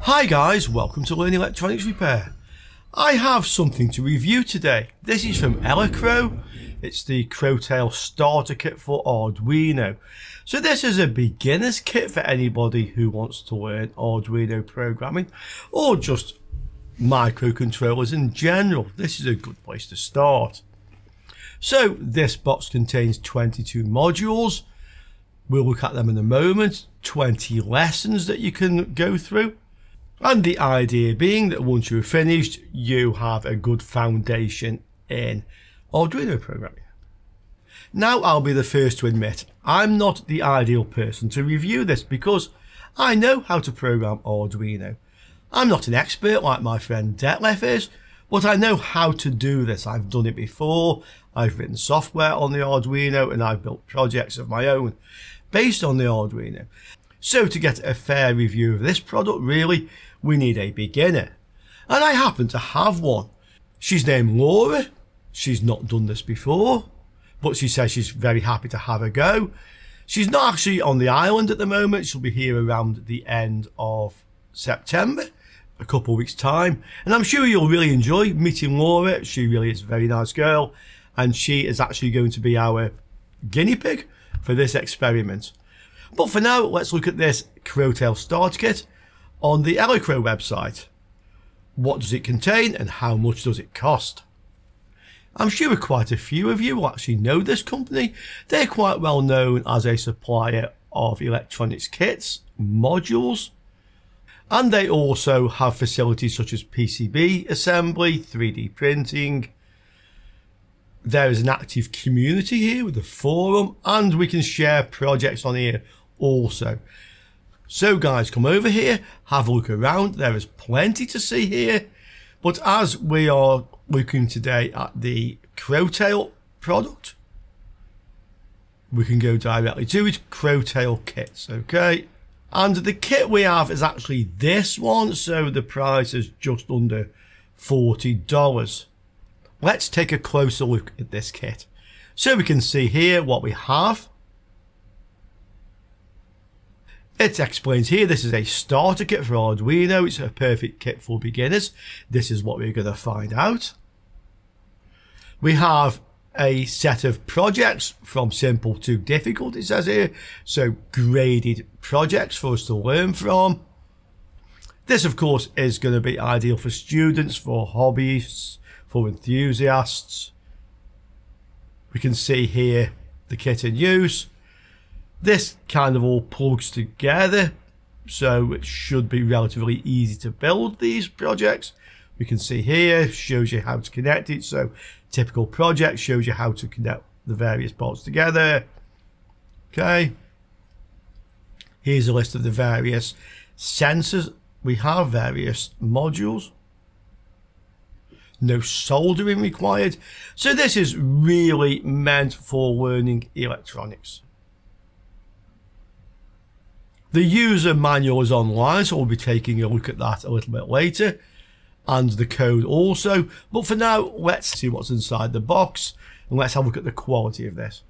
Hi guys, welcome to Learn Electronics Repair. I have something to review today. This is from Elecrow. It's the Crowtail starter kit for Arduino. So this is a beginner's kit for anybody who wants to learn Arduino programming or just microcontrollers in general. This is a good place to start. So this box contains 22 modules. We'll look at them in a moment. 20 lessons that you can go through. And the idea being that once you're finished, you have a good foundation in Arduino programming. Now I'll be the first to admit, I'm not the ideal person to review this because I know how to program Arduino. I'm not an expert like my friend Detlef is, but I know how to do this. I've done it before, I've written software on the Arduino and I've built projects of my own based on the Arduino. So to get a fair review of this product, really, we need a beginner. And I happen to have one. She's named Laura. She's not done this before, but she says she's very happy to have a go. She's not actually on the island at the moment. She'll be here around the end of September, a couple of weeks time. And I'm sure you'll really enjoy meeting Laura. She really is a very nice girl. And she is actually going to be our guinea pig for this experiment. But for now, let's look at this Crowtail starter Kit on the Elecrow website. What does it contain and how much does it cost? I'm sure quite a few of you will actually know this company. They're quite well known as a supplier of electronics kits, modules, and they also have facilities such as PCB assembly, 3D printing. There is an active community here with a forum and we can share projects on here also. So guys, come over here, have a look around. There is plenty to see here. But as we are looking today at the Crowtail product, we can go directly to it, Crowtail kits, okay? And the kit we have is actually this one, so the price is just under $40. Let's take a closer look at this kit. So we can see here what we have. It explains here this is a starter kit for Arduino. It's a perfect kit for beginners. This is what we're going to find out. We have a set of projects from simple to difficult, it says here. So graded projects for us to learn from. This, of course, is going to be ideal for students, for hobbyists, for enthusiasts. We can see here the kit in use. This kind of all plugs together, so it should be relatively easy to build these projects. We can see here, shows you how to connect it. So typical project shows you how to connect the various parts together. Okay. Here's a list of the various sensors. We have various modules. No soldering required. So this is really meant for learning electronics. The user manual is online, so we'll be taking a look at that a little bit later. And the code also. But for now, let's see what's inside the box. And let's have a look at the quality of this.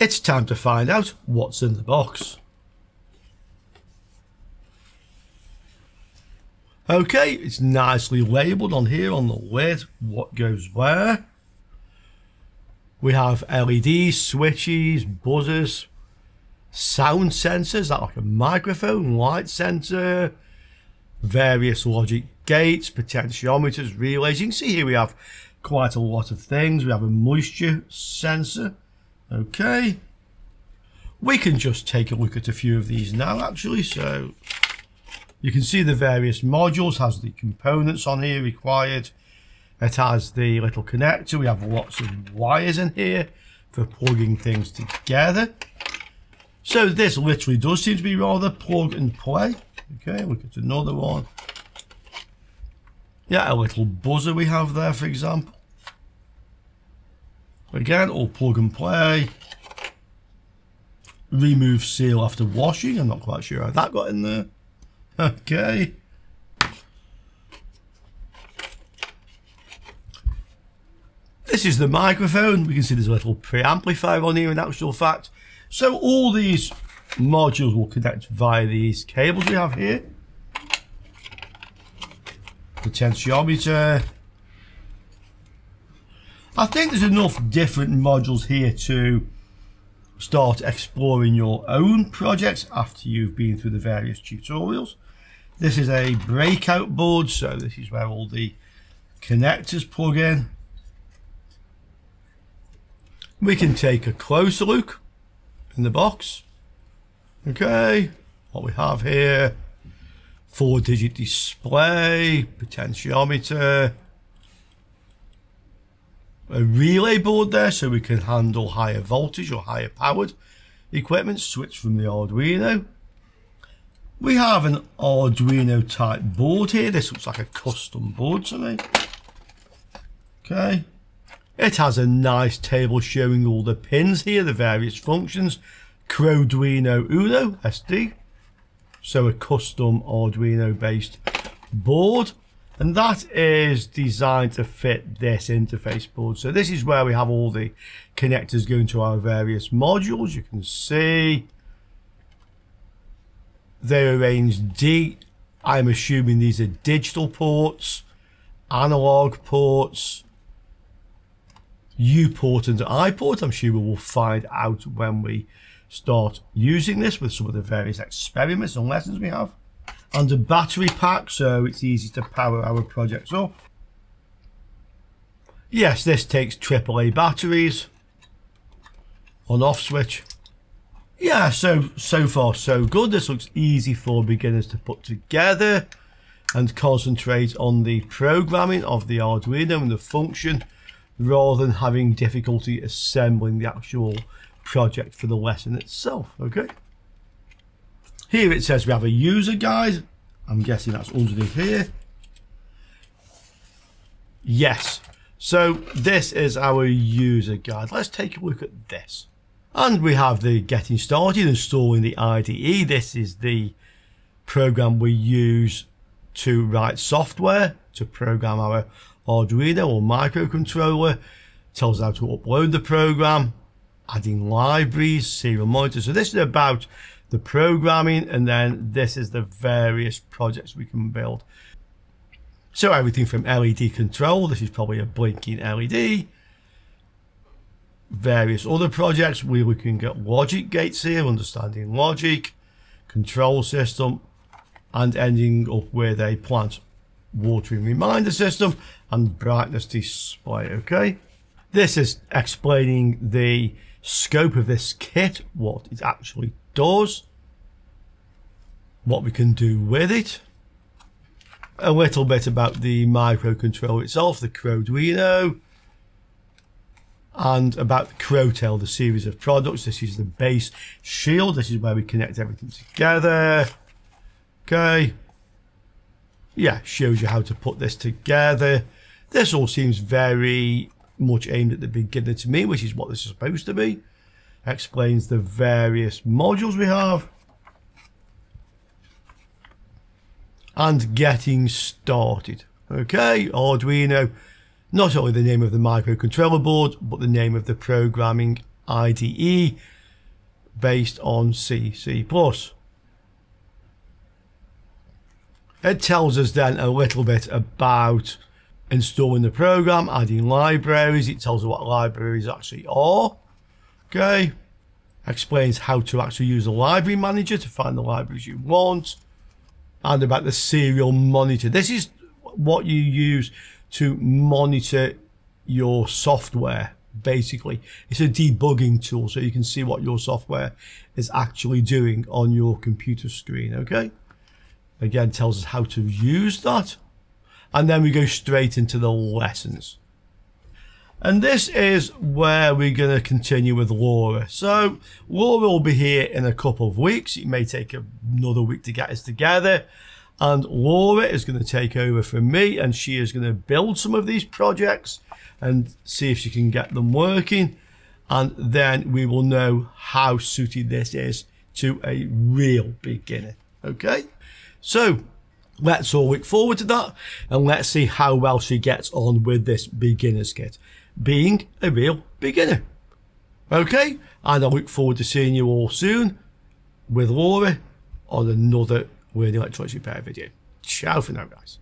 It's time to find out what's in the box. Okay, it's nicely labelled on here on the lid what goes where. We have LEDs, switches, buzzers, sound sensors, like a microphone, light sensor, various logic gates, potentiometers, relays. You can see here we have quite a lot of things. We have a moisture sensor. Okay. We can just take a look at a few of these now actually. So you can see the various modules, has the components on here required. It has the little connector. We have lots of wires in here for plugging things together. So this literally does seem to be rather plug and play. Okay, look at another one. Yeah, a little buzzer we have there, for example. Again, all plug and play. Remove seal after washing. I'm not quite sure how that got in there. Okay. This is the microphone. We can see there's a little preamplifier on here in actual fact. So all these modules will connect via these cables we have here. potentiometer. I think there's enough different modules here to start exploring your own projects after you've been through the various tutorials. This is a breakout board, so this is where all the connectors plug in. We can take a closer look in the box. Okay, what we have here, four digit display, potentiometer, a relay board there so we can handle higher voltage or higher powered equipment, switch from the Arduino. We have an Arduino type board here. This looks like a custom board to me. Okay. It has a nice table showing all the pins here, the various functions. Crowduino Uno SD. So a custom Arduino based board. And that is designed to fit this interface board. So this is where we have all the connectors going to our various modules. You can see they're arranged D. I'm assuming these are digital ports, analog ports, U port and I port. I'm sure we will find out when we start using this with some of the various experiments and lessons we have. And a battery pack, so it's easy to power our projects up. Yes, this takes AAA batteries. On off switch. Yeah, so so far so good. This looks easy for beginners to put together and concentrate on the programming of the Arduino and the function rather than having difficulty assembling the actual project for the lesson itself okay? Here it says we have a user guide. I'm guessing that's underneath here. Yes. So this is our user guide. Let's take a look at this. And we have the getting started installing the IDE this is the program we use to write software to program our Arduino or microcontroller. Tells us how to upload the program, adding libraries, serial monitors. So this is about the programming and then this is the various projects we can build. So everything from LED control, this is probably a blinking LED. Various other projects, we're looking at logic gates here, understanding logic, control system, and ending up with a plant watering reminder system and brightness display okay? This is explaining the scope of this kit what it actually does what we can do with it a little bit about the microcontroller itself the Crowduino and about the Crowtail the series of products. This is the base shield. This is where we connect everything together okay yeah, shows you how to put this together. This all seems very much aimed at the beginner to me, which is what this is supposed to be. Explains the various modules we have. And getting started. Okay, Arduino, not only the name of the microcontroller board, but the name of the programming IDE based on C, C++. It tells us then a little bit about installing the program, adding libraries. It tells us what libraries actually are. Okay. Explains how to actually use a library manager to find the libraries you want. And about the serial monitor. This is what you use to monitor your software basically it's a debugging tool so you can see what your software is actually doing on your computer screen okay again tells us how to use that and then we go straight into the lessons and this is where we're going to continue with Laura. So Laura will be here in a couple of weeks. It may take another week to get us together. And Laura is going to take over from me and she is going to build some of these projects and see if she can get them working. And then we will know how suited this is to a real beginner. Okay. So let's all look forward to that and let's see how well she gets on with this beginner's kit, being a real beginner. Okay, and I look forward to seeing you all soon with Laura on another Learning Electronics Repair video. Ciao for now, guys.